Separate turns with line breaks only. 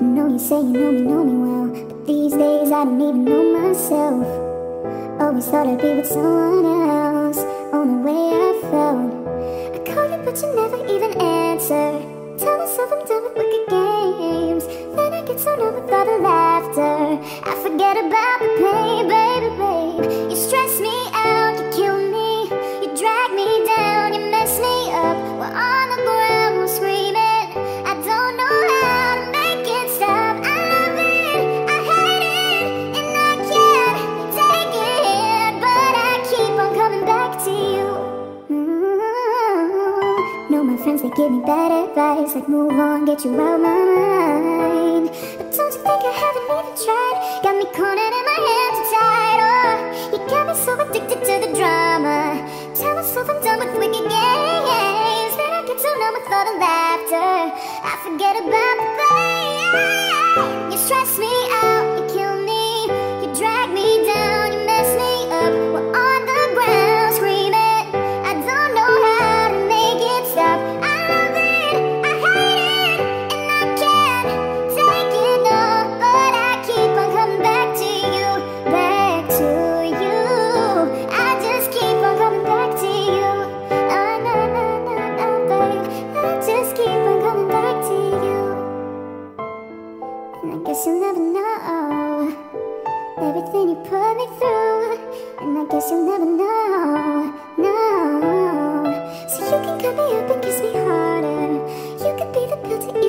know you say you know me, know me well But these days I don't even know myself. Always thought I'd be with someone else On the way I felt. I call you but you never even answer Tell myself I'm done with wicked games. Then I get so numb with all the laughter. I forget about the pain, friends, they give me bad advice Like move on, get you out my mind. But don't you think I haven't even tried? Got me cornered and my hands are tied Oh, you got me so addicted to the drama. Tell myself I'm done with wicked games. Then I get so numb with all the laughter. I forget about the pain. You stress me guess you'll never know. Everything you put me through And I guess you'll never know, no. So you can cut me up and kiss me harder. You could be the guilty